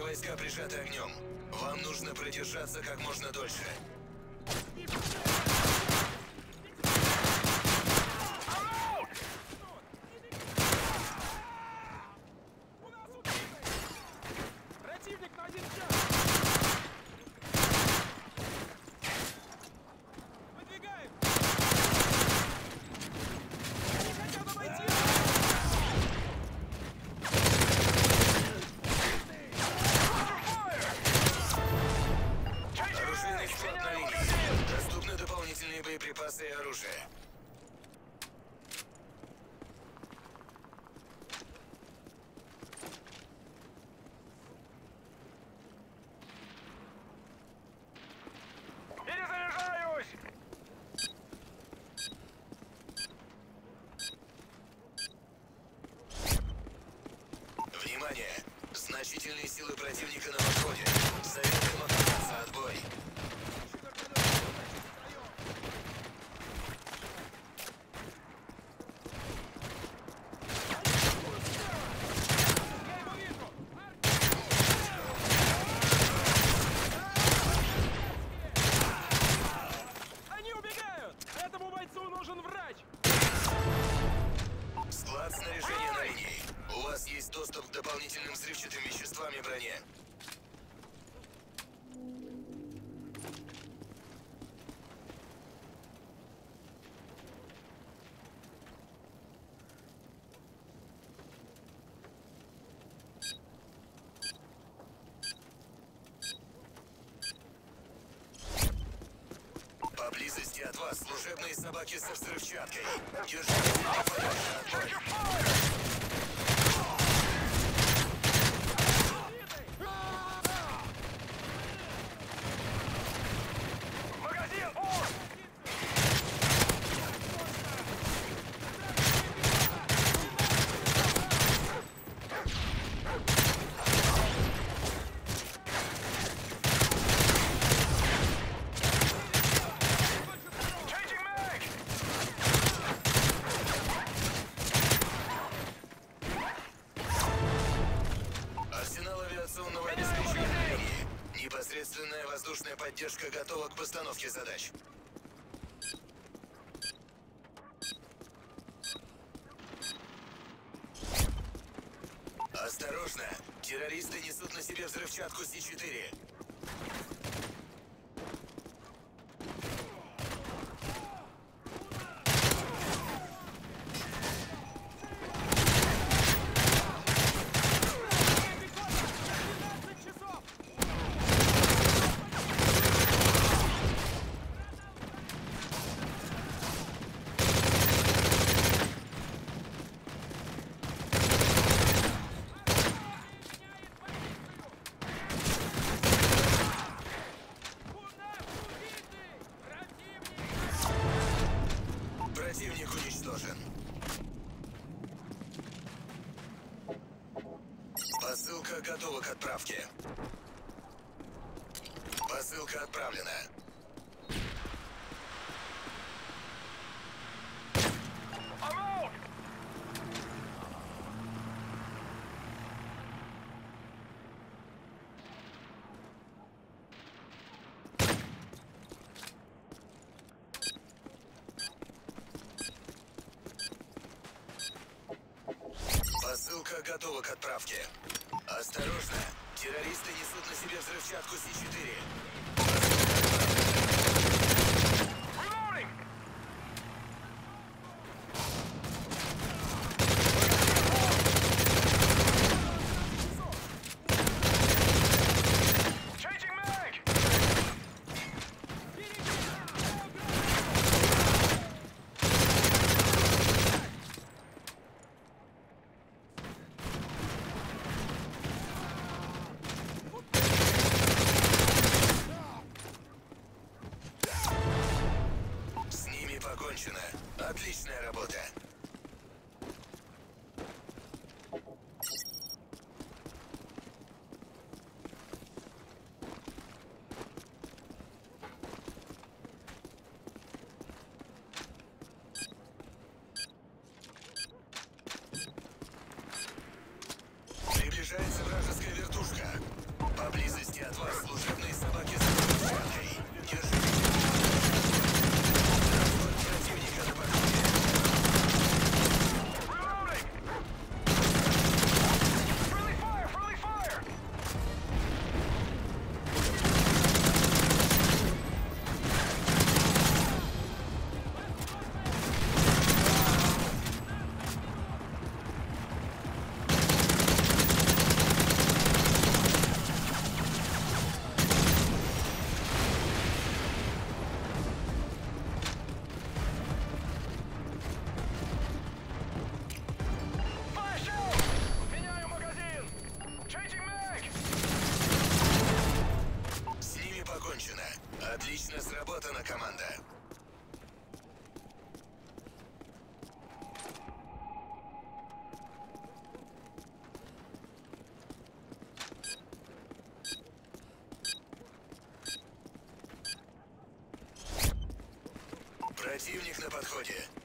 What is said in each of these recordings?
войска прижаты огнем. Вам нужно продержаться как можно дольше. Поблизости от вас служебные собаки со взрывчаткой. Держите подальше от боя. Поддержка готова к постановке задач. Осторожно! Террористы несут на себе взрывчатку С-4. Готова к отправке. Посылка отправлена. Посылка готова к отправке. Осторожно! Террористы несут на себе взрывчатку С-4. Yeah, Противник на подходе.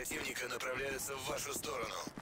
противника направляются в вашу сторону.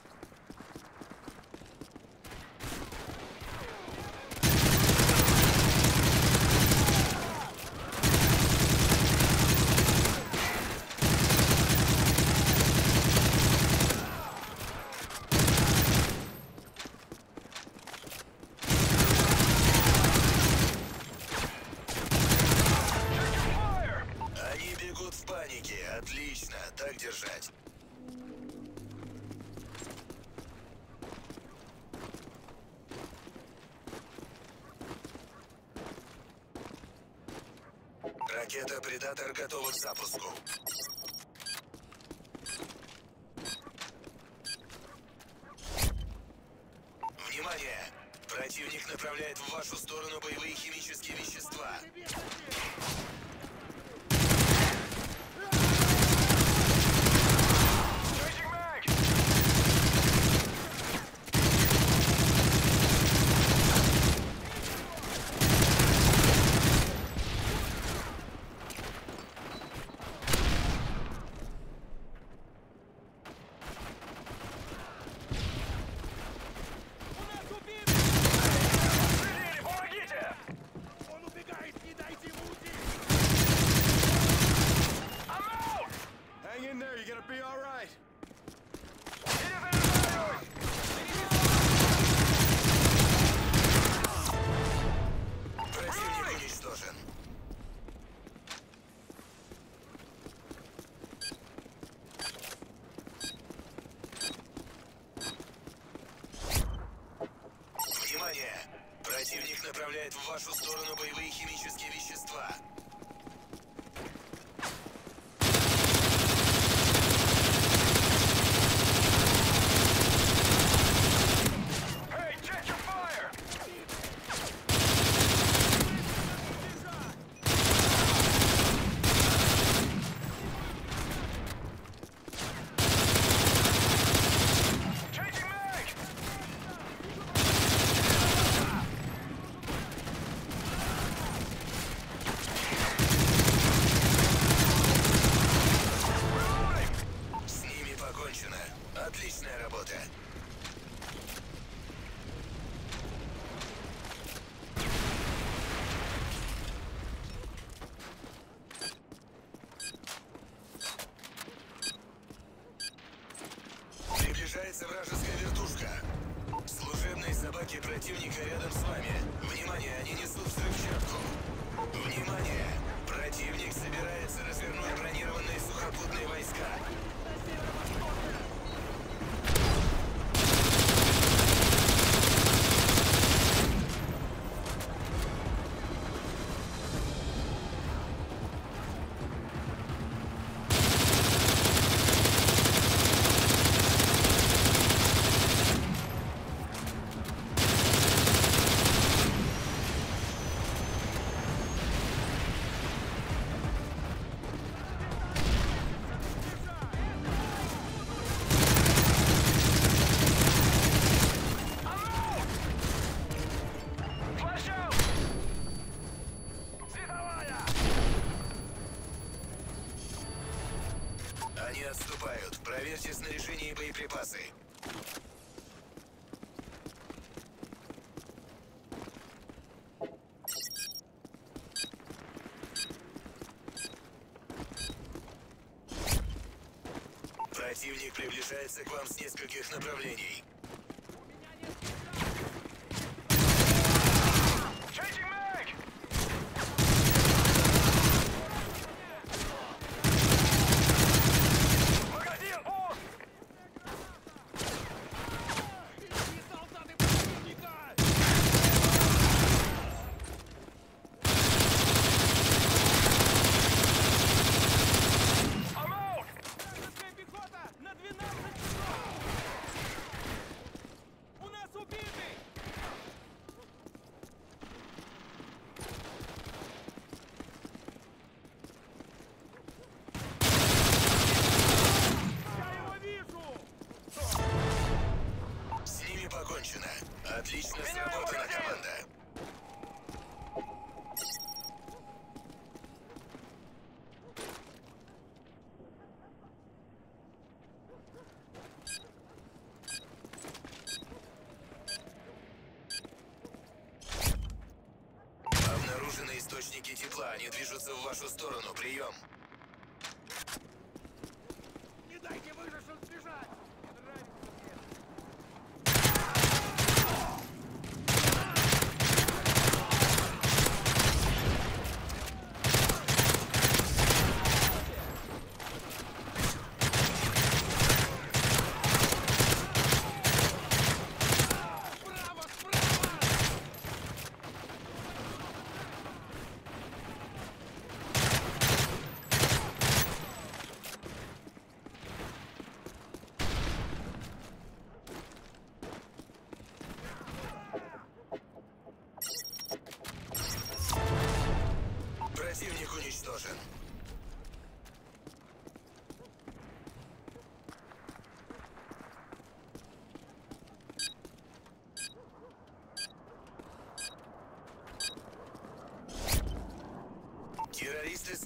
противник приближается к вам с нескольких направлений.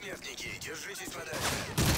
бессмертники, держитесь подальше.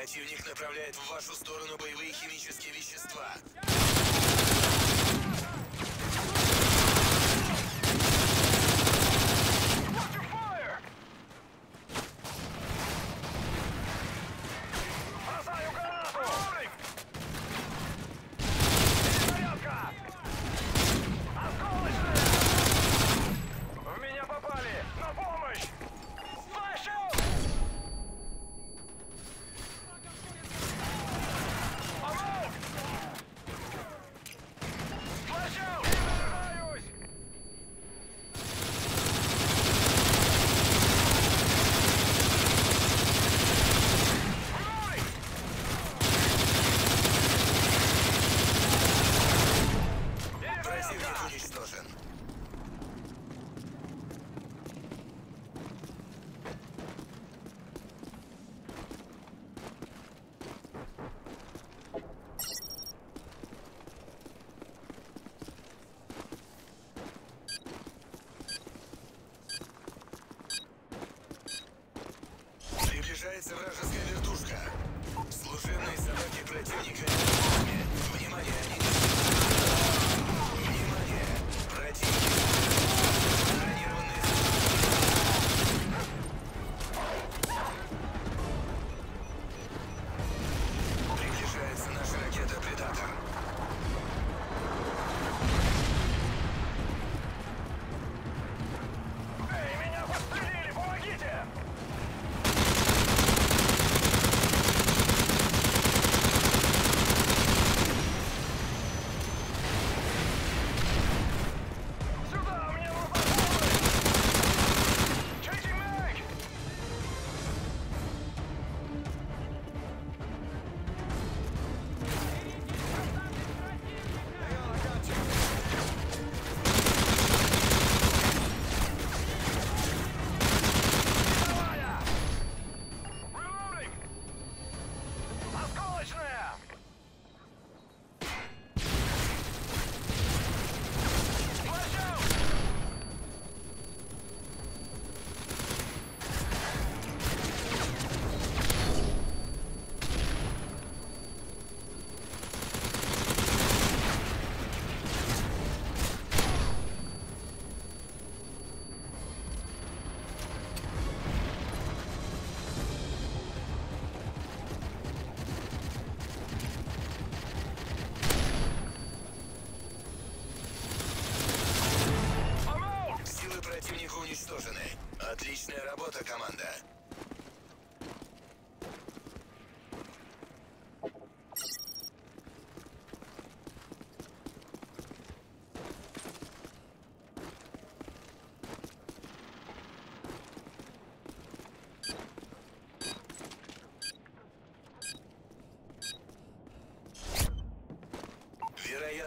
Противник направляет в вашу сторону боевые химические вещества.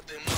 them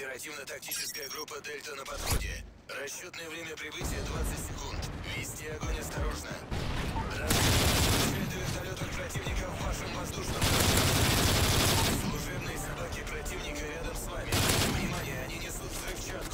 Оперативно-тактическая группа «Дельта» на подходе. Расчетное время прибытия 20 секунд. Вести огонь осторожно. Следы вертолетов противника в вашем воздушном Служебные собаки противника рядом с вами. Внимание, они несут взрывчатку.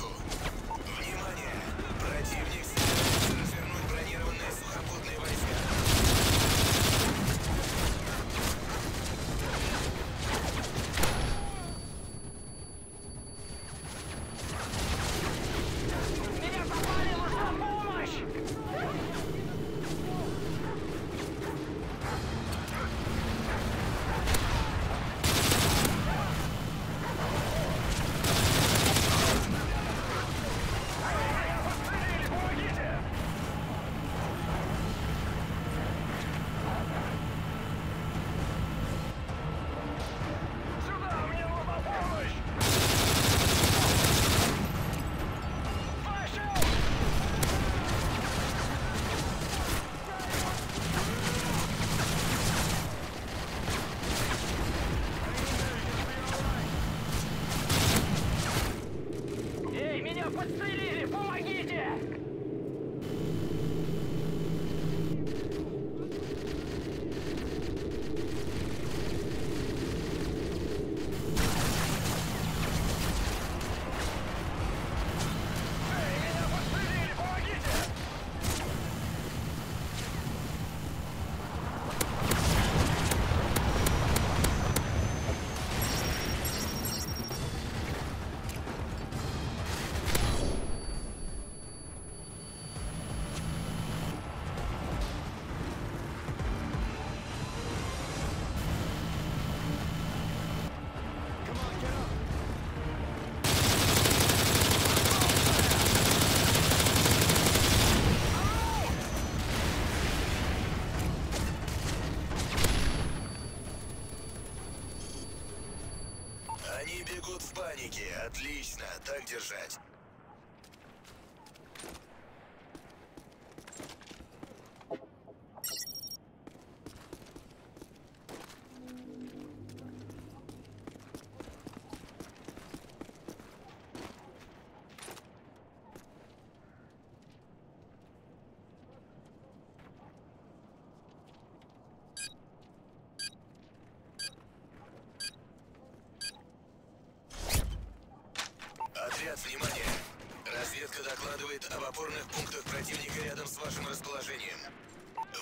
Разведка докладывает об опорных пунктах противника рядом с вашим расположением.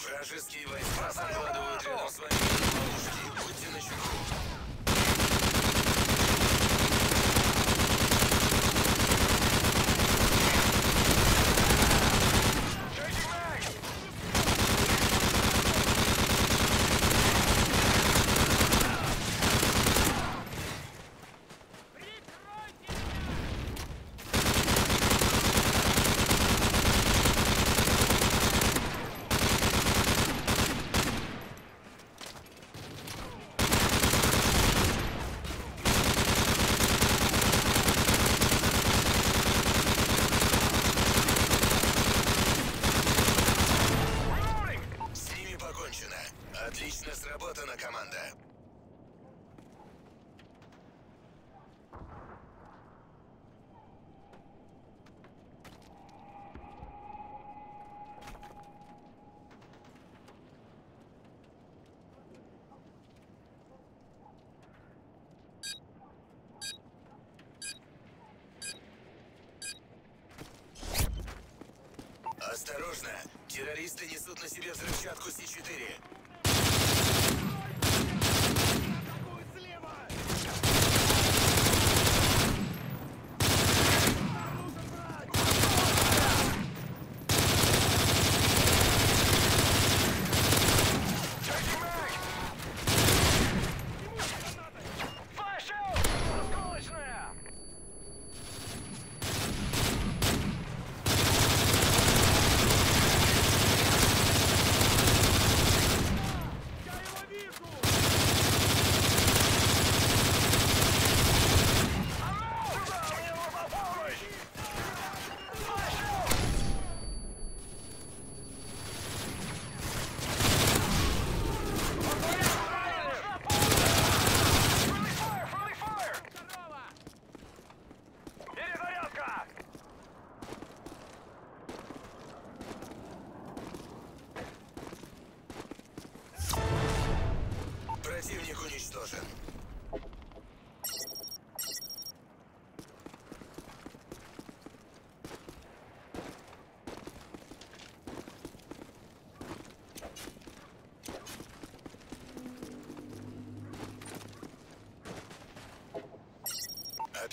Вражеские войска закладывают рядом с вами ловушки. Будьте начеку. Осторожно! Террористы несут на себе взрывчатку С-4.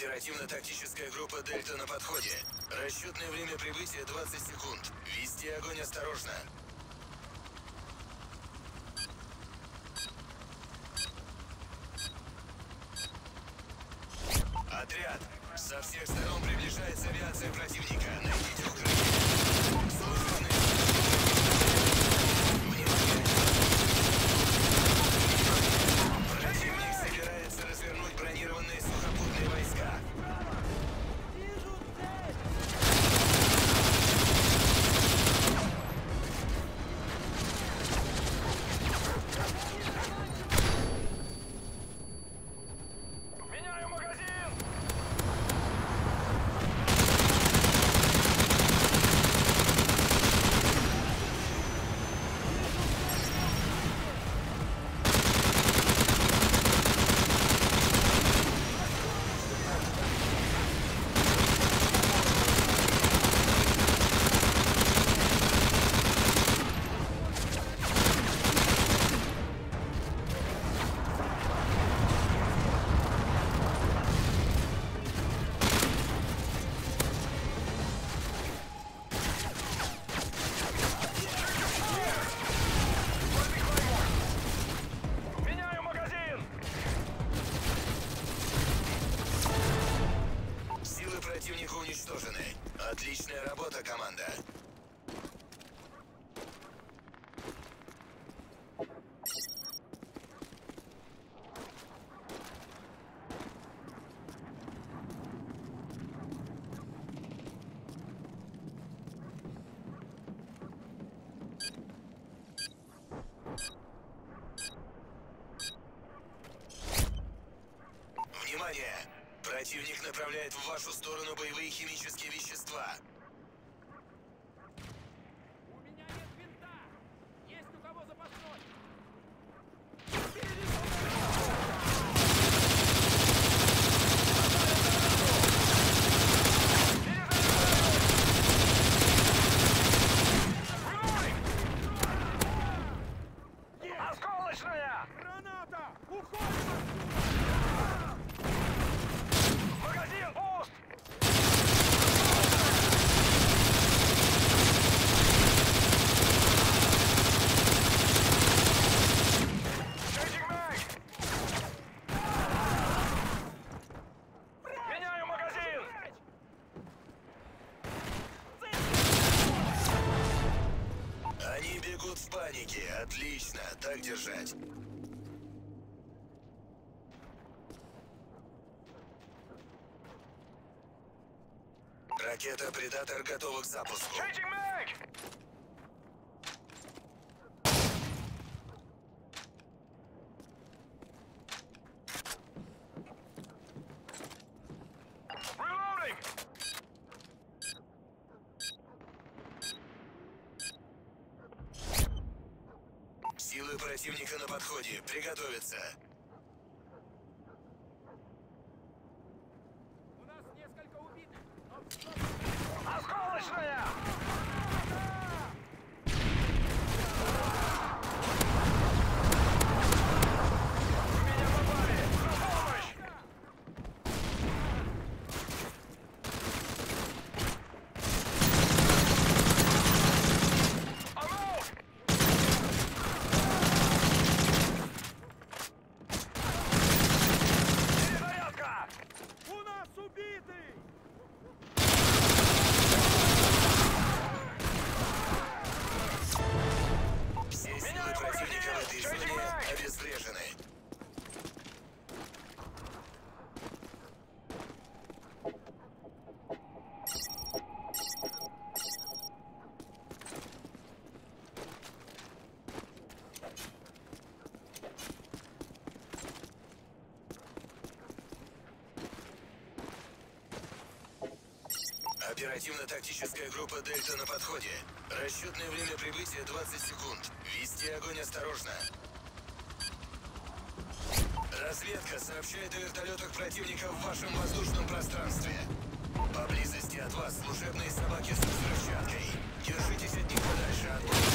Оперативно-тактическая группа «Дельта» на подходе. Расчетное время прибытия 20 секунд. Вести огонь осторожно. Противник направляет в вашу сторону боевые химические вещества. «Предатор» готова к запуску. Силы противника на подходе. Приготовиться. Группа «Дельта» на подходе. Расчетное время прибытия 20 секунд. Вести огонь осторожно. Разведка сообщает о вертолетах противника в вашем воздушном пространстве. Поблизости от вас служебные собаки с взрывчаткой. Держитесь от них подальше от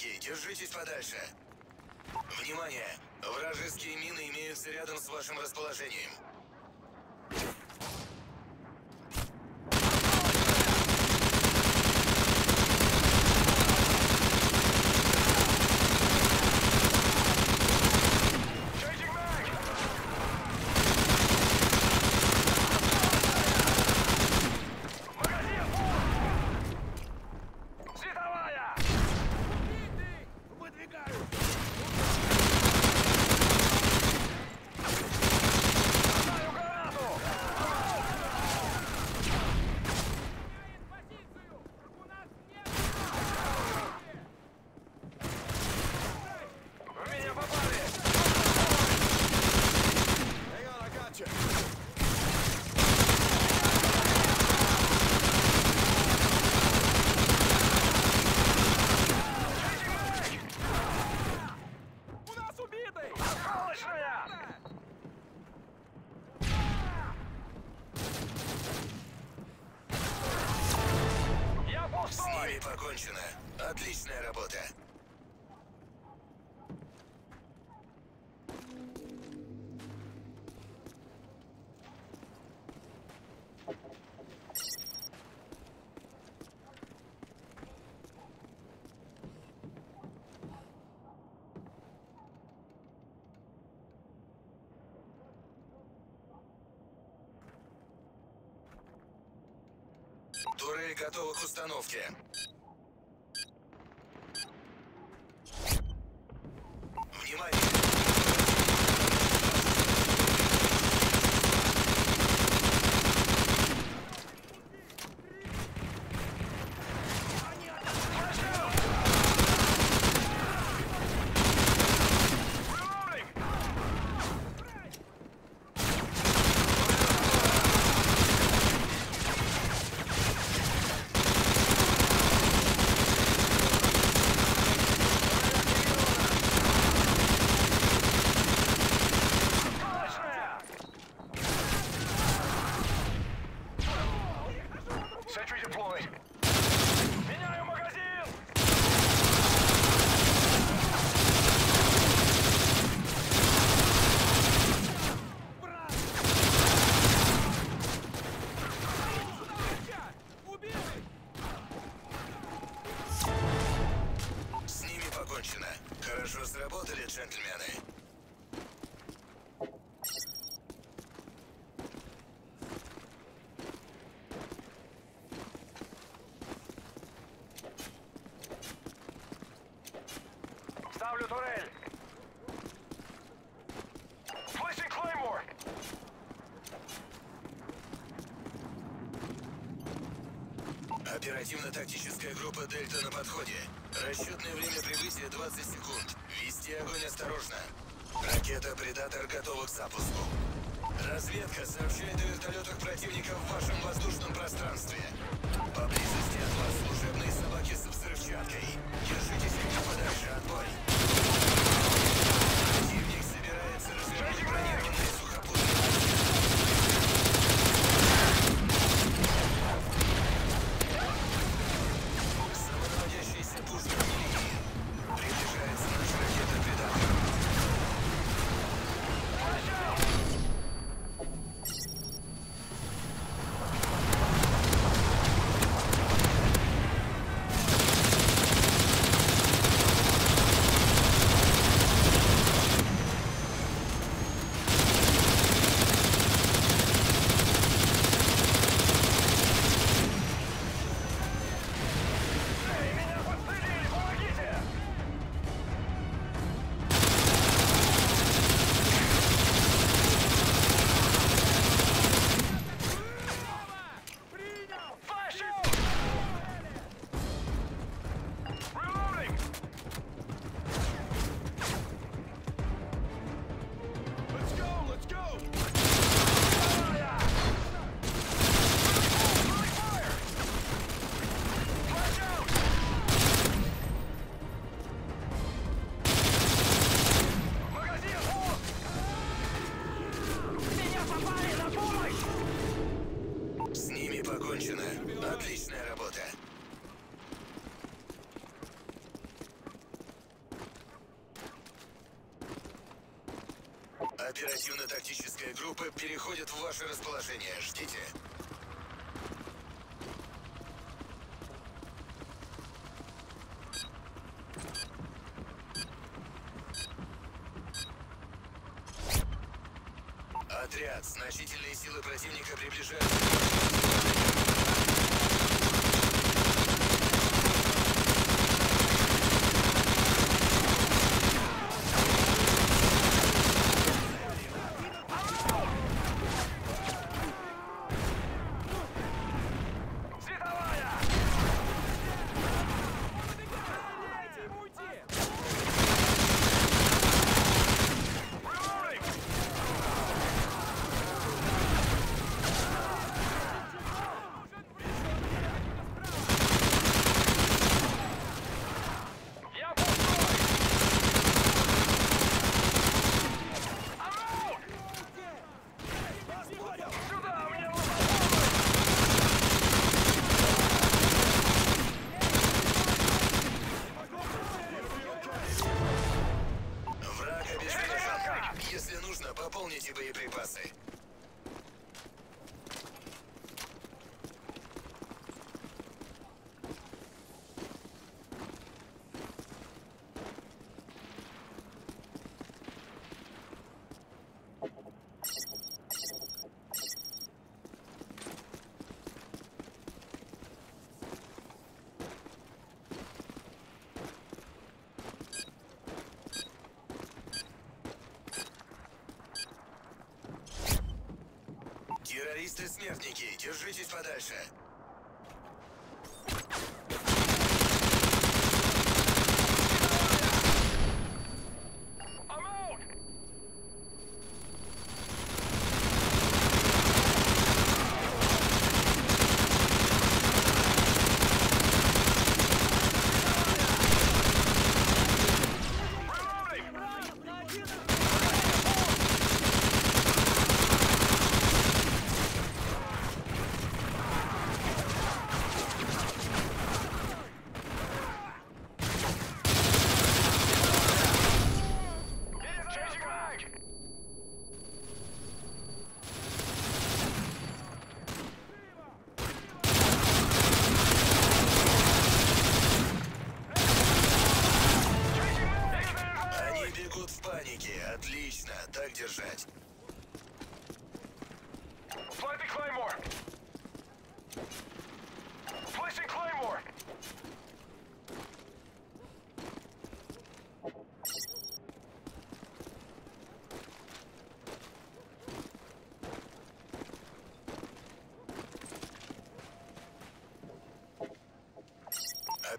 Террористы-смертники, держитесь подальше. Внимание! Вражеские мины имеются рядом с вашим расположением. Турель готова к установке. Вражеская группа Дельта на подходе. Расчетное время прибытия 20 секунд. Вести огонь осторожно. Ракета «Предатор» готова к запуску. Разведка сообщает о вертолетах противника. Ваше расположение. Ждите. Отряд. Значительные силы противника приближаются. Террористы-смертники, держитесь подальше.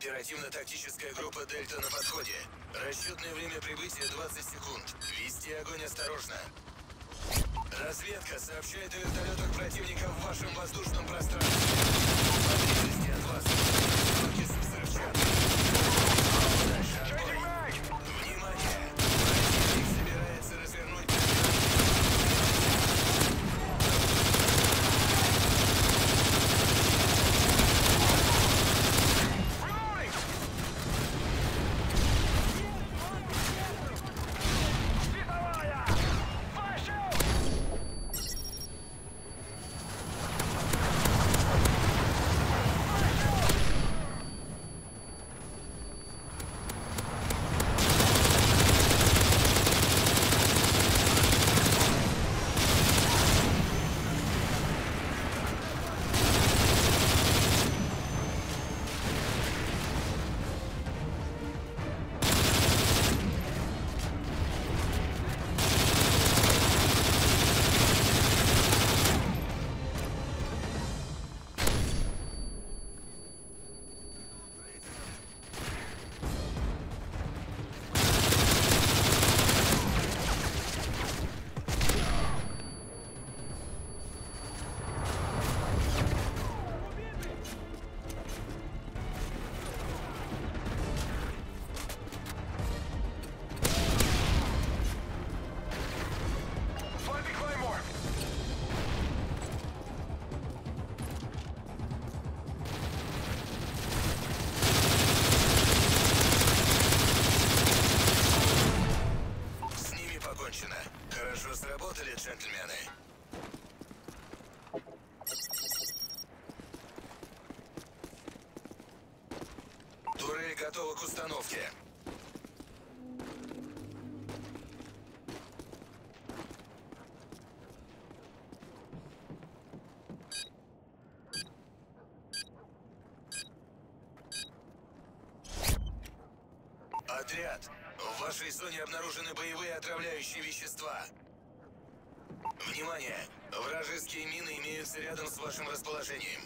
Оперативно-тактическая группа «Дельта» на подходе. Расчетное время прибытия 20 секунд. Вести огонь осторожно. Разведка сообщает о вертолетах противника в вашем воздушном пространстве. Поблизости от вас. Отряд! В вашей зоне обнаружены боевые отравляющие вещества. Внимание! Вражеские мины имеются рядом с вашим расположением.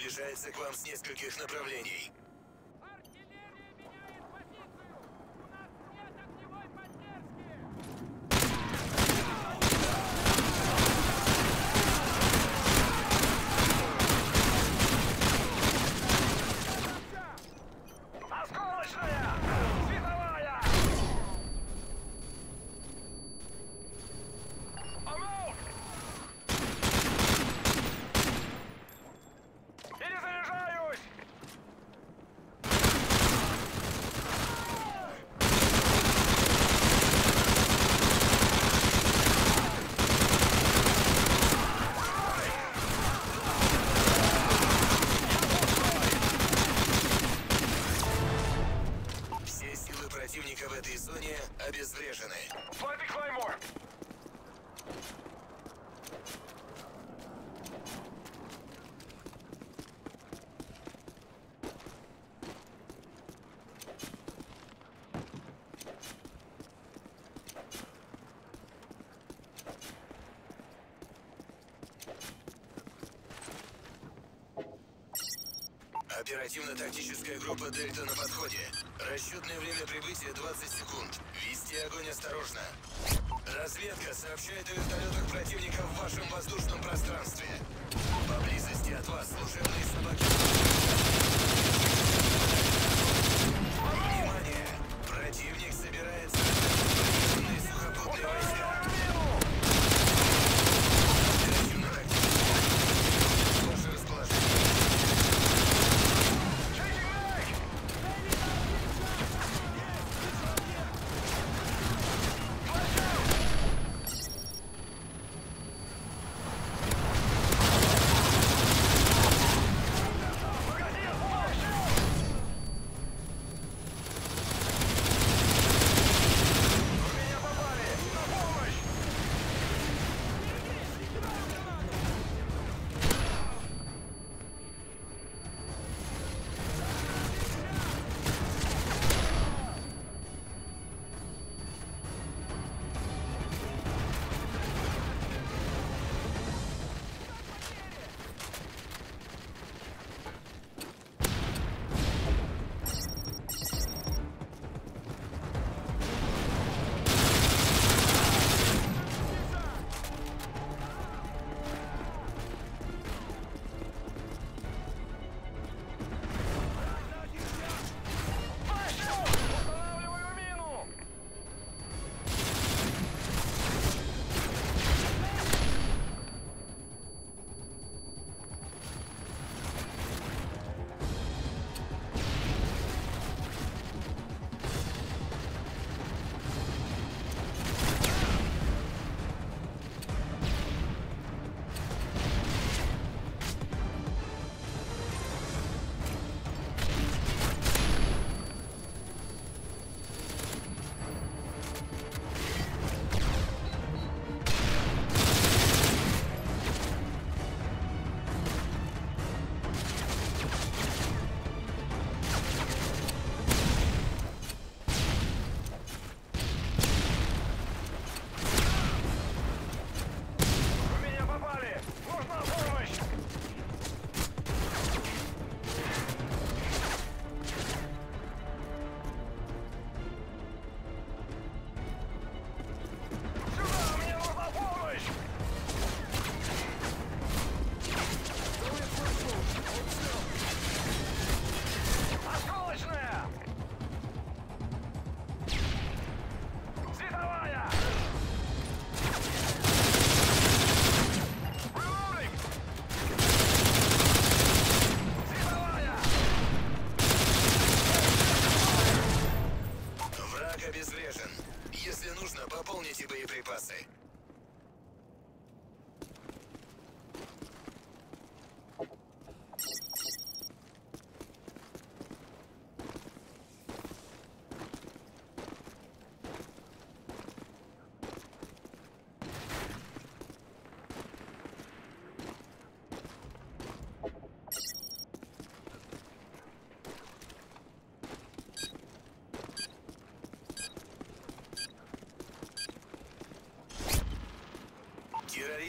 Приближается к вам с нескольких направлений. Оперативно-тактическая группа «Дельта» на подходе. Расчетное время прибытия 20 секунд. Вести огонь осторожно. Разведка сообщает о вертолетах противника в вашем воздушном пространстве. Поблизости от вас служебные собаки.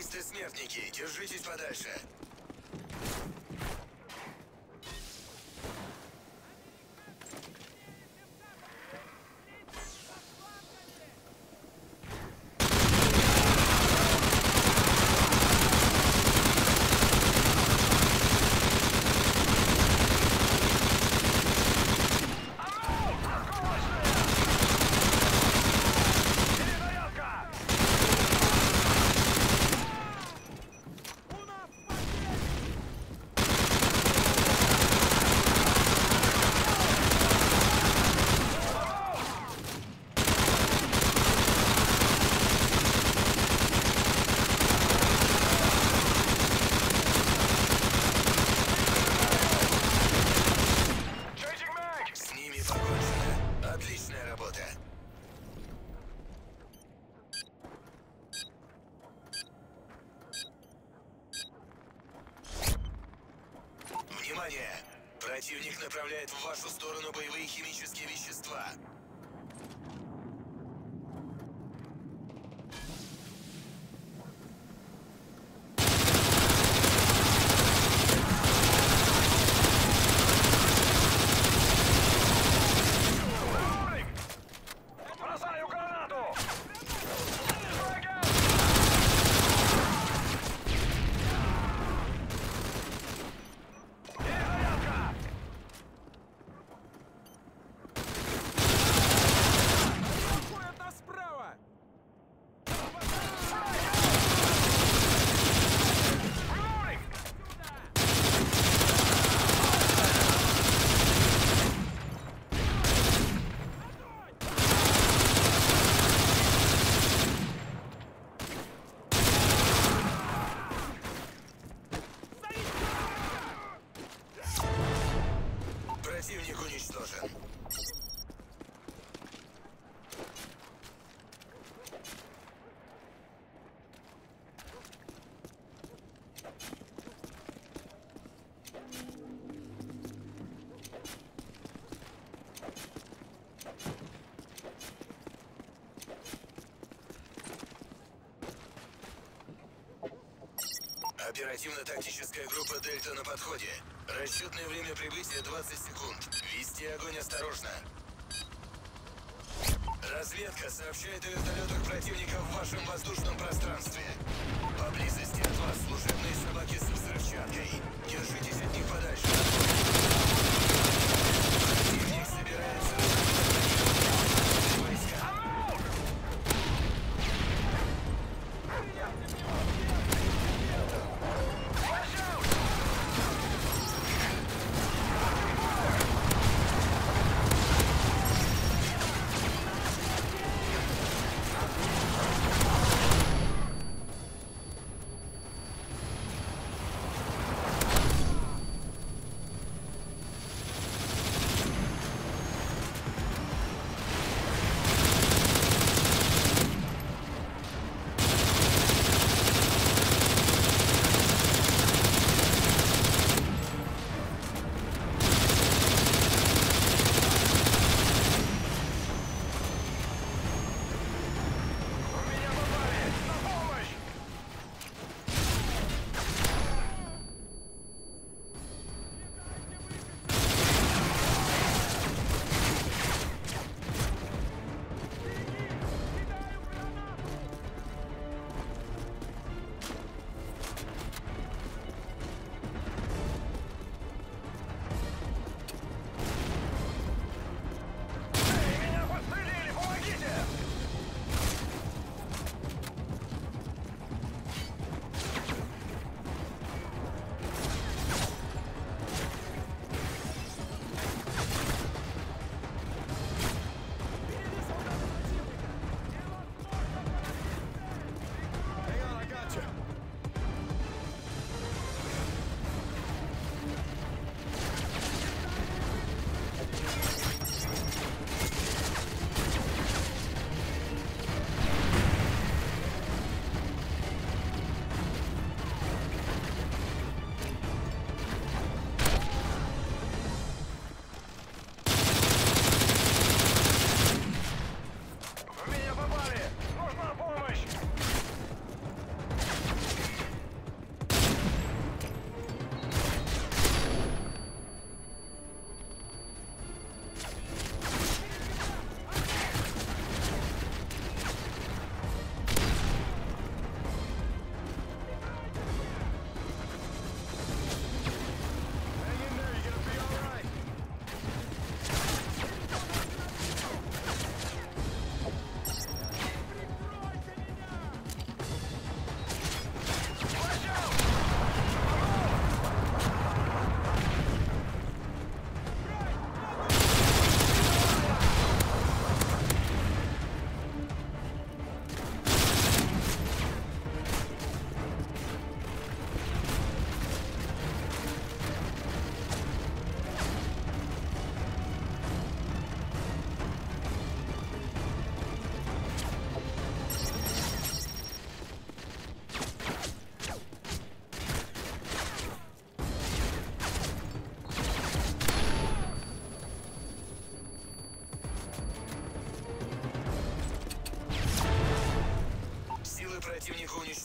Туристы-смертники, держитесь подальше. Оперативно-тактическая группа «Дельта» на подходе. Расчетное время прибытия 20 секунд. Вести огонь осторожно. Разведка сообщает о вертолетах противника в вашем воздушном пространстве. Поблизости от вас служебные собаки с взрывчаткой. Держитесь от них подальше.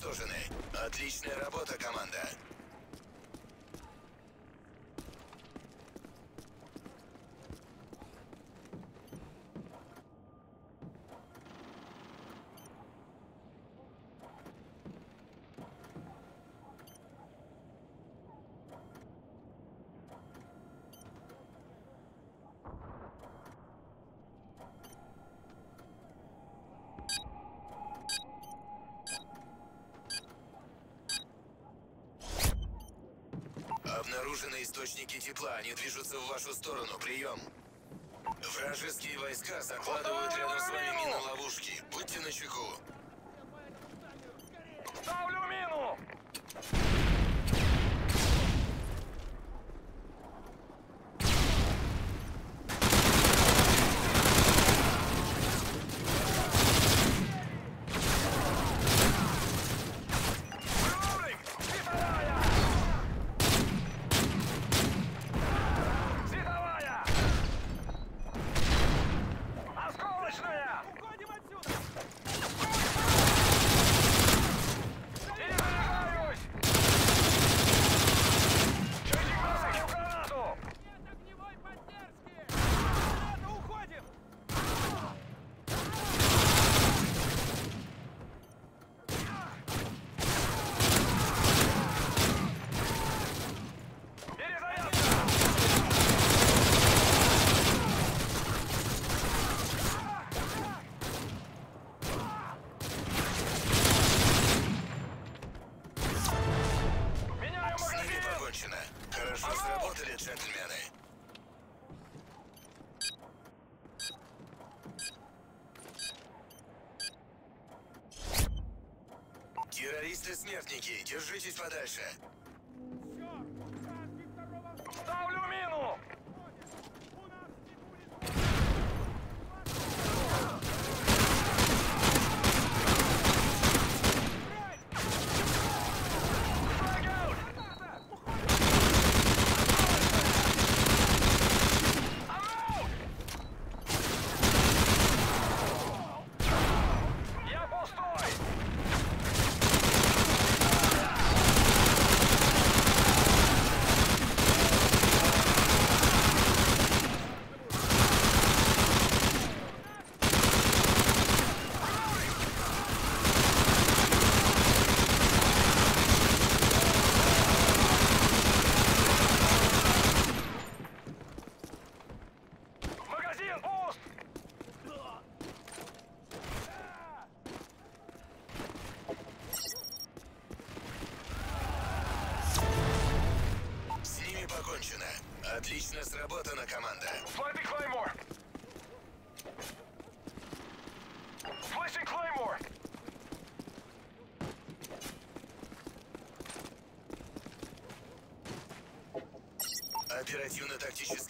уничтожены. Отличная работа, команда. сторону, прием. Вражеские войска закладывают рядом с вами мины ловушки. Будьте начеку. Дачники, держитесь подальше.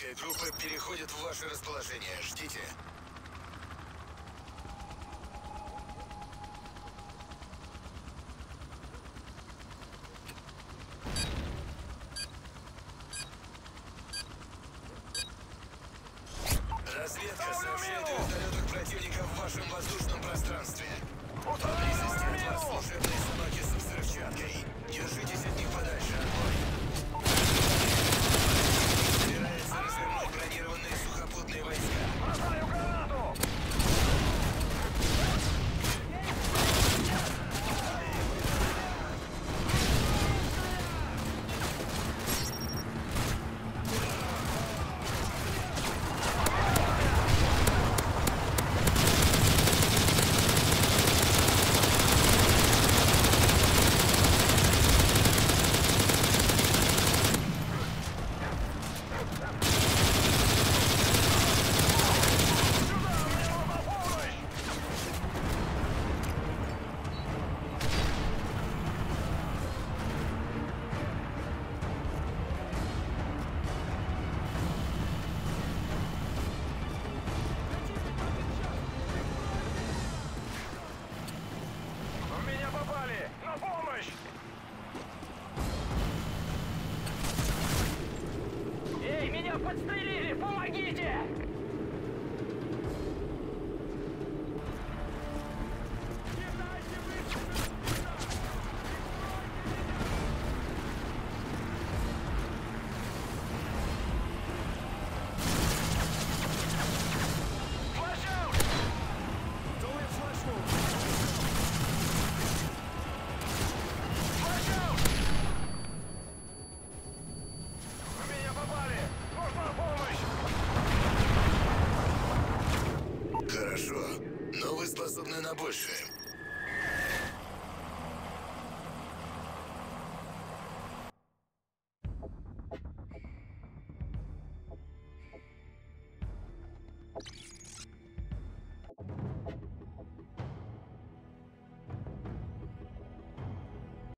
Вражеская группа переходит в ваше расположение. Ждите.